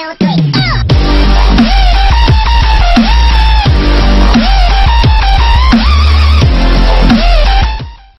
two, three.